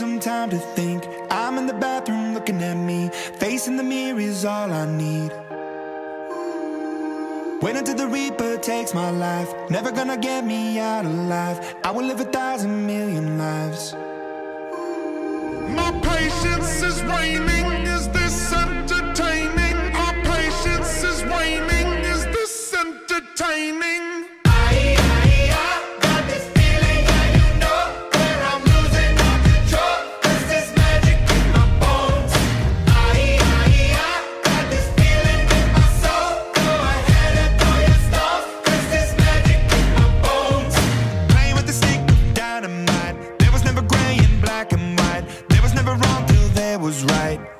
me some time to think. I'm in the bathroom looking at me. Facing the mirror is all I need. Wait until the Reaper takes my life. Never gonna get me out alive. I will live a thousand million lives. My patience is waning. Wrong till there was right.